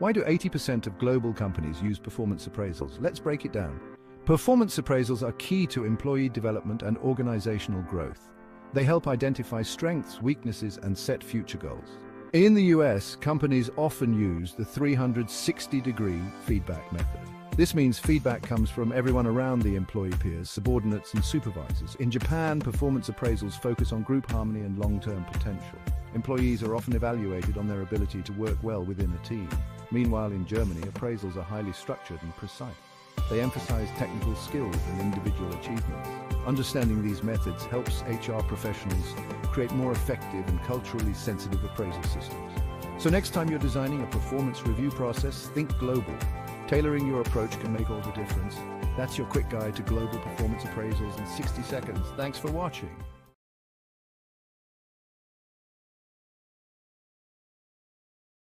Why do 80% of global companies use performance appraisals? Let's break it down. Performance appraisals are key to employee development and organizational growth. They help identify strengths, weaknesses, and set future goals. In the US, companies often use the 360-degree feedback method. This means feedback comes from everyone around the employee peers, subordinates and supervisors. In Japan, performance appraisals focus on group harmony and long-term potential. Employees are often evaluated on their ability to work well within a team. Meanwhile, in Germany, appraisals are highly structured and precise. They emphasize technical skills and individual achievements. Understanding these methods helps HR professionals create more effective and culturally sensitive appraisal systems. So next time you're designing a performance review process, think global. Tailoring your approach can make all the difference. That's your quick guide to global performance appraisals in 60 seconds. Thanks for watching.